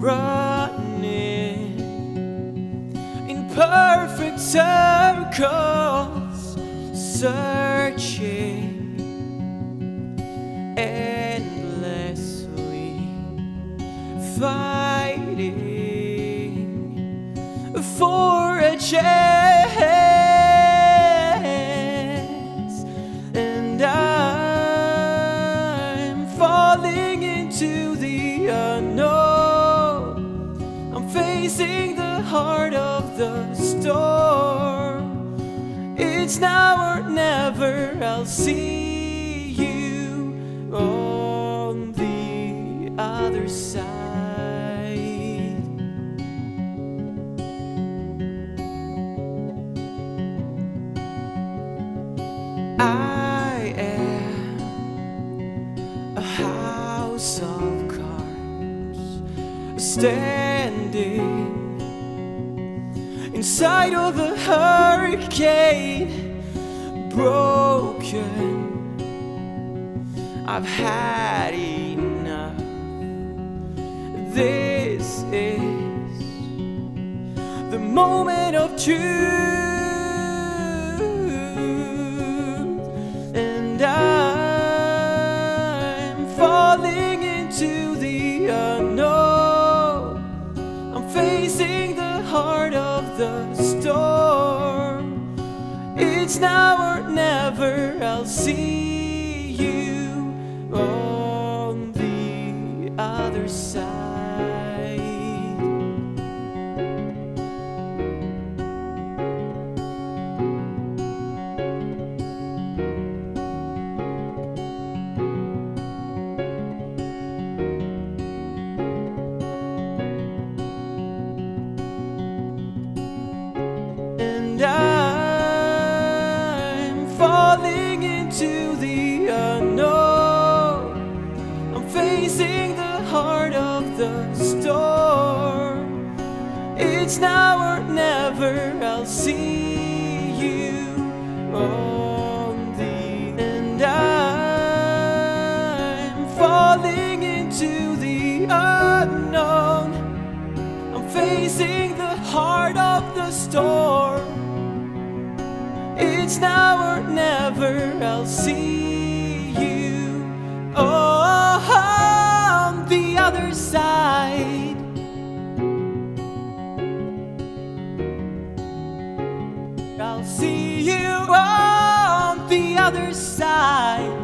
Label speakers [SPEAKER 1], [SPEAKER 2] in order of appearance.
[SPEAKER 1] running in perfect circles, searching endlessly, fighting for a chance, and I'm falling into the earth. Heart of the storm. It's now or never. I'll see you on the other side. I am a house of cards standing inside of a hurricane, broken. I've had enough. This is the moment of truth, It's now or never. I'll see you on the other side. Into the unknown. I'm facing the heart of the storm. It's now or never. I'll see you on the and I'm falling into the unknown. I'm facing the heart of the storm. It's now or never. I'll see you on the other side. I'll see you on the other side.